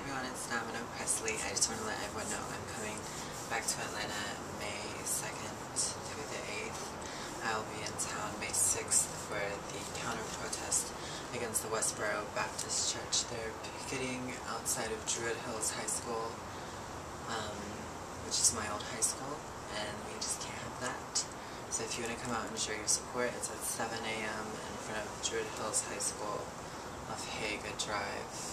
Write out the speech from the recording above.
everyone, it's Domino Presley. I just want to let everyone know I'm coming back to Atlanta May 2nd through the 8th. I will be in town May 6th for the counter-protest against the Westboro Baptist Church. They're picketing outside of Druid Hills High School, um, which is my old high school, and we just can't have that. So if you want to come out and show your support, it's at 7 a.m. in front of Druid Hills High School off Haygood Drive.